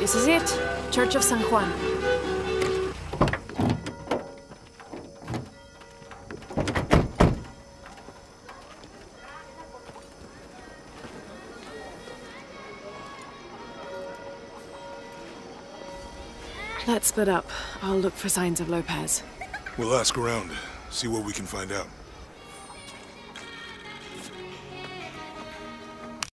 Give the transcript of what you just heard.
This is it. Church of San Juan. Let's split up. I'll look for signs of Lopez. We'll ask around, see what we can find out.